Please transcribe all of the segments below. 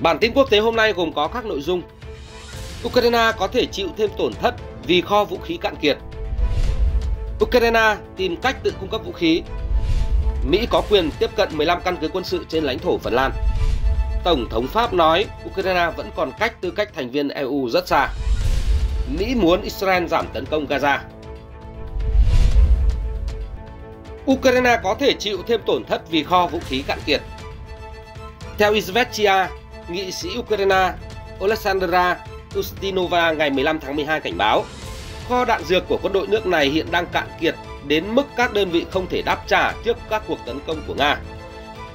Bản tin quốc tế hôm nay gồm có các nội dung. Ukraine có thể chịu thêm tổn thất vì kho vũ khí cạn kiệt. Ukraine tìm cách tự cung cấp vũ khí. Mỹ có quyền tiếp cận 15 căn cứ quân sự trên lãnh thổ Phần Lan. Tổng thống Pháp nói Ukraine vẫn còn cách tư cách thành viên EU rất xa. Mỹ muốn Israel giảm tấn công Gaza. Ukraine có thể chịu thêm tổn thất vì kho vũ khí cạn kiệt. Theo Izvestia, nghị sĩ Ukraine Alexandra Ustinova ngày 15 tháng 12 cảnh báo, kho đạn dược của quân đội nước này hiện đang cạn kiệt đến mức các đơn vị không thể đáp trả trước các cuộc tấn công của Nga.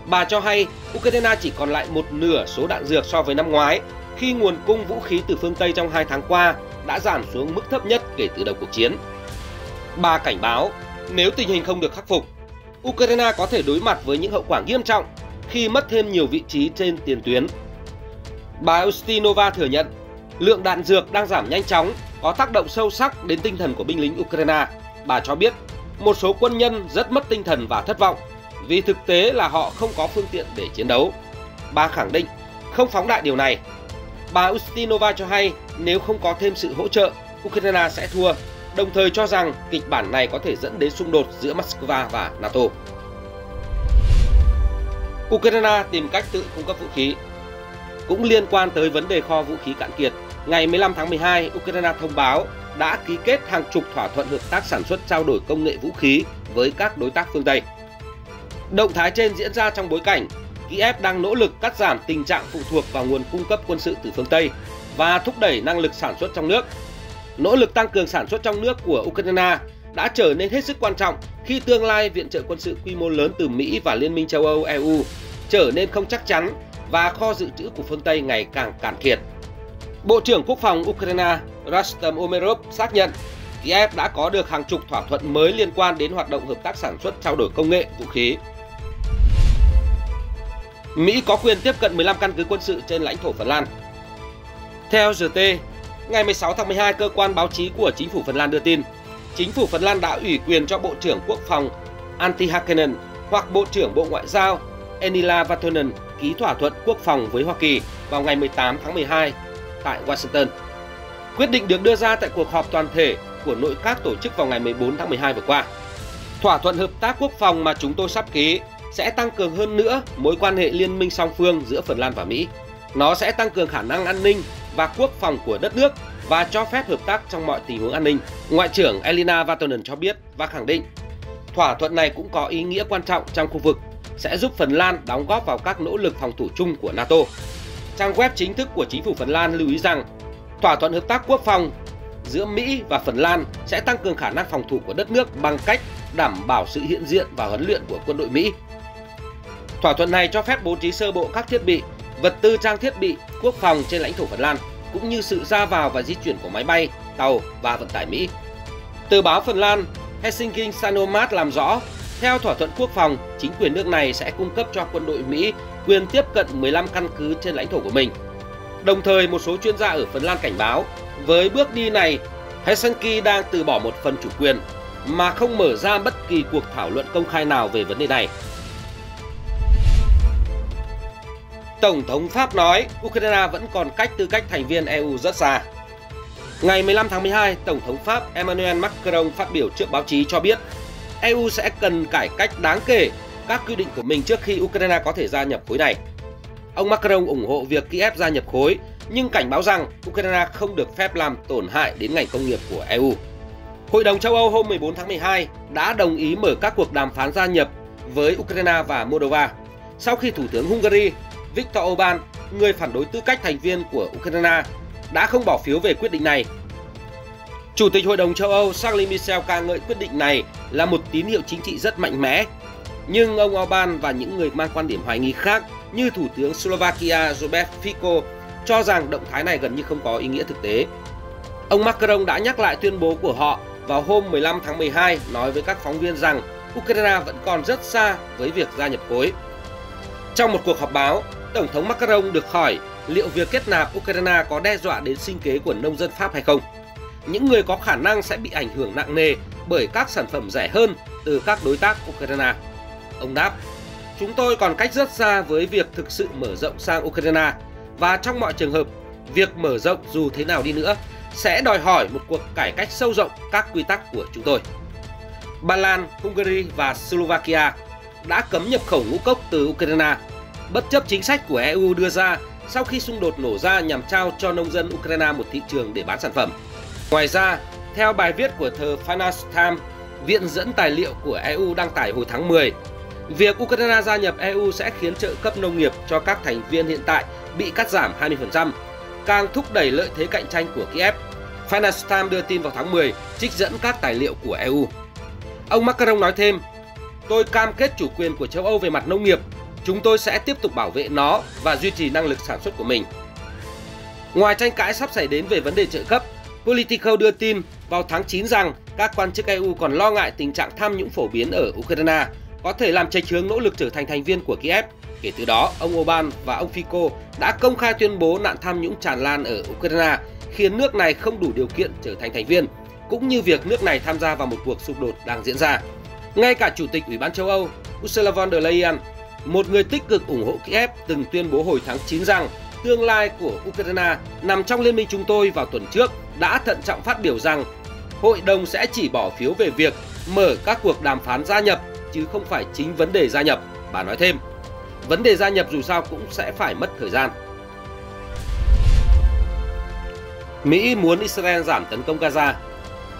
Bà cho hay Ukraine chỉ còn lại một nửa số đạn dược so với năm ngoái khi nguồn cung vũ khí từ phương Tây trong hai tháng qua đã giảm xuống mức thấp nhất kể từ đầu cuộc chiến. Bà cảnh báo nếu tình hình không được khắc phục, Ukraine có thể đối mặt với những hậu quả nghiêm trọng khi mất thêm nhiều vị trí trên tiền tuyến. Bà Ustinova thừa nhận lượng đạn dược đang giảm nhanh chóng có tác động sâu sắc đến tinh thần của binh lính Ukraine. Bà cho biết một số quân nhân rất mất tinh thần và thất vọng vì thực tế là họ không có phương tiện để chiến đấu. Bà khẳng định không phóng đại điều này. Bà Ustinova cho hay nếu không có thêm sự hỗ trợ, Ukraine sẽ thua, đồng thời cho rằng kịch bản này có thể dẫn đến xung đột giữa Moscow và NATO. Ukraine tìm cách tự cung cấp vũ khí. Cũng liên quan tới vấn đề kho vũ khí cạn kiệt, ngày 15 tháng 12, Ukraine thông báo đã ký kết hàng chục thỏa thuận hợp tác sản xuất trao đổi công nghệ vũ khí với các đối tác phương Tây. Động thái trên diễn ra trong bối cảnh Kiev đang nỗ lực cắt giảm tình trạng phụ thuộc vào nguồn cung cấp quân sự từ phương Tây và thúc đẩy năng lực sản xuất trong nước. Nỗ lực tăng cường sản xuất trong nước của Ukraine đã trở nên hết sức quan trọng khi tương lai viện trợ quân sự quy mô lớn từ Mỹ và Liên minh châu Âu EU trở nên không chắc chắn và kho dự trữ của phương Tây ngày càng cạn kiệt. Bộ trưởng Quốc phòng Ukraine Rastam Umerov xác nhận Kiev đã có được hàng chục thỏa thuận mới liên quan đến hoạt động hợp tác sản xuất trao đổi công nghệ, vũ khí. Mỹ có quyền tiếp cận 15 căn cứ quân sự trên lãnh thổ Phần Lan. Theo RT, ngày 16 tháng 12, cơ quan báo chí của chính phủ Phần Lan đưa tin, chính phủ Phần Lan đã ủy quyền cho Bộ trưởng Quốc phòng Antti Hakkinen hoặc Bộ trưởng Bộ Ngoại giao Enila Vatonen ký thỏa thuận quốc phòng với Hoa Kỳ vào ngày 18 tháng 12 tại Washington. Quyết định được đưa ra tại cuộc họp toàn thể của nội các tổ chức vào ngày 14 tháng 12 vừa qua. Thỏa thuận hợp tác quốc phòng mà chúng tôi sắp ký sẽ tăng cường hơn nữa mối quan hệ liên minh song phương giữa Phần Lan và Mỹ. Nó sẽ tăng cường khả năng an ninh và quốc phòng của đất nước và cho phép hợp tác trong mọi tình huống an ninh. Ngoại trưởng Elina Vatonen cho biết và khẳng định thỏa thuận này cũng có ý nghĩa quan trọng trong khu vực sẽ giúp Phần Lan đóng góp vào các nỗ lực phòng thủ chung của NATO. Trang web chính thức của chính phủ Phần Lan lưu ý rằng thỏa thuận hợp tác quốc phòng giữa Mỹ và Phần Lan sẽ tăng cường khả năng phòng thủ của đất nước bằng cách đảm bảo sự hiện diện và huấn luyện của quân đội Mỹ. Thỏa thuận này cho phép bố trí sơ bộ các thiết bị, vật tư trang thiết bị quốc phòng trên lãnh thổ Phần Lan, cũng như sự ra vào và di chuyển của máy bay, tàu và vận tải Mỹ. Tờ báo Phần Lan Helsinki Sanomat làm rõ theo thỏa thuận quốc phòng, chính quyền nước này sẽ cung cấp cho quân đội Mỹ quyền tiếp cận 15 căn cứ trên lãnh thổ của mình. Đồng thời, một số chuyên gia ở Phần Lan cảnh báo, với bước đi này, Helsinki đang từ bỏ một phần chủ quyền mà không mở ra bất kỳ cuộc thảo luận công khai nào về vấn đề này. Tổng thống Pháp nói Ukraine vẫn còn cách tư cách thành viên EU rất xa. Ngày 15 tháng 12, Tổng thống Pháp Emmanuel Macron phát biểu trước báo chí cho biết EU sẽ cần cải cách đáng kể các quy định của mình trước khi Ukraine có thể gia nhập khối này. Ông Macron ủng hộ việc Kiev gia nhập khối, nhưng cảnh báo rằng Ukraine không được phép làm tổn hại đến ngành công nghiệp của EU. Hội đồng châu Âu hôm 14 tháng 12 đã đồng ý mở các cuộc đàm phán gia nhập với Ukraine và Moldova sau khi Thủ tướng Hungary Viktor Orbán, người phản đối tư cách thành viên của Ukraine, đã không bỏ phiếu về quyết định này Chủ tịch Hội đồng châu Âu Charles Michel ca ngợi quyết định này là một tín hiệu chính trị rất mạnh mẽ. Nhưng ông Orbán và những người mang quan điểm hoài nghi khác như Thủ tướng Slovakia Robert Fico cho rằng động thái này gần như không có ý nghĩa thực tế. Ông Macron đã nhắc lại tuyên bố của họ vào hôm 15 tháng 12 nói với các phóng viên rằng Ukraine vẫn còn rất xa với việc gia nhập khối. Trong một cuộc họp báo, Tổng thống Macron được hỏi liệu việc kết nạp Ukraine có đe dọa đến sinh kế của nông dân Pháp hay không những người có khả năng sẽ bị ảnh hưởng nặng nề bởi các sản phẩm rẻ hơn từ các đối tác Ukraine. Ông đáp, chúng tôi còn cách rất xa với việc thực sự mở rộng sang Ukraine và trong mọi trường hợp, việc mở rộng dù thế nào đi nữa sẽ đòi hỏi một cuộc cải cách sâu rộng các quy tắc của chúng tôi. Ba Lan, Hungary và Slovakia đã cấm nhập khẩu ngũ cốc từ Ukraine, bất chấp chính sách của EU đưa ra sau khi xung đột nổ ra nhằm trao cho nông dân Ukraine một thị trường để bán sản phẩm. Ngoài ra, theo bài viết của tờ Financial Times, viện dẫn tài liệu của EU đăng tải hồi tháng 10, việc Ukraine gia nhập EU sẽ khiến trợ cấp nông nghiệp cho các thành viên hiện tại bị cắt giảm 20%, càng thúc đẩy lợi thế cạnh tranh của Kiev. Financial Times đưa tin vào tháng 10, trích dẫn các tài liệu của EU. Ông Macron nói thêm, tôi cam kết chủ quyền của châu Âu về mặt nông nghiệp, chúng tôi sẽ tiếp tục bảo vệ nó và duy trì năng lực sản xuất của mình. Ngoài tranh cãi sắp xảy đến về vấn đề trợ cấp, Politico đưa tin vào tháng 9 rằng các quan chức EU còn lo ngại tình trạng tham nhũng phổ biến ở Ukraine có thể làm chệch hướng nỗ lực trở thành thành viên của Kiev. Kể từ đó, ông Orbán và ông Fico đã công khai tuyên bố nạn tham nhũng tràn lan ở Ukraine, khiến nước này không đủ điều kiện trở thành thành viên, cũng như việc nước này tham gia vào một cuộc xung đột đang diễn ra. Ngay cả Chủ tịch Ủy ban châu Âu Ursula von der Leyen, một người tích cực ủng hộ Kiev, từng tuyên bố hồi tháng 9 rằng tương lai của Ukraine nằm trong liên minh chúng tôi vào tuần trước đã thận trọng phát biểu rằng hội đồng sẽ chỉ bỏ phiếu về việc mở các cuộc đàm phán gia nhập chứ không phải chính vấn đề gia nhập. Bà nói thêm, vấn đề gia nhập dù sao cũng sẽ phải mất thời gian. Mỹ muốn Israel giảm tấn công Gaza.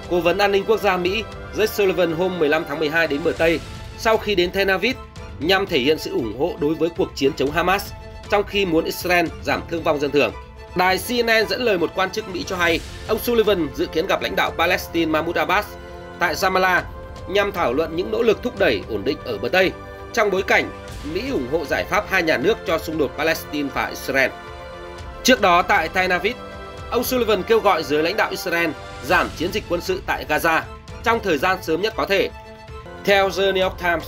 Cố vấn an ninh quốc gia Mỹ Jake Sullivan hôm 15 tháng 12 đến bờ Tây sau khi đến Tel Aviv nhằm thể hiện sự ủng hộ đối với cuộc chiến chống Hamas trong khi muốn Israel giảm thương vong dân thường. Đài CNN dẫn lời một quan chức Mỹ cho hay, ông Sullivan dự kiến gặp lãnh đạo Palestine Mahmoud Abbas tại Ramallah nhằm thảo luận những nỗ lực thúc đẩy ổn định ở bờ Tây trong bối cảnh Mỹ ủng hộ giải pháp hai nhà nước cho xung đột Palestine và Israel. Trước đó tại Tel Aviv, ông Sullivan kêu gọi giới lãnh đạo Israel giảm chiến dịch quân sự tại Gaza trong thời gian sớm nhất có thể. Theo The New York Times,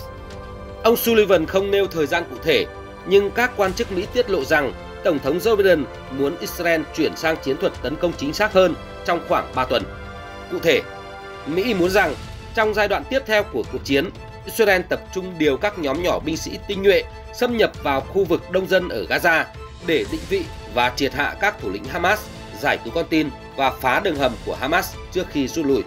ông Sullivan không nêu thời gian cụ thể, nhưng các quan chức Mỹ tiết lộ rằng Tổng thống Joe Biden muốn Israel chuyển sang chiến thuật tấn công chính xác hơn trong khoảng 3 tuần. Cụ thể, Mỹ muốn rằng trong giai đoạn tiếp theo của cuộc chiến, Israel tập trung điều các nhóm nhỏ binh sĩ tinh nhuệ xâm nhập vào khu vực đông dân ở Gaza để định vị và triệt hạ các thủ lĩnh Hamas, giải cứu con tin và phá đường hầm của Hamas trước khi rút lui.